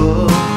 for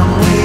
I'm with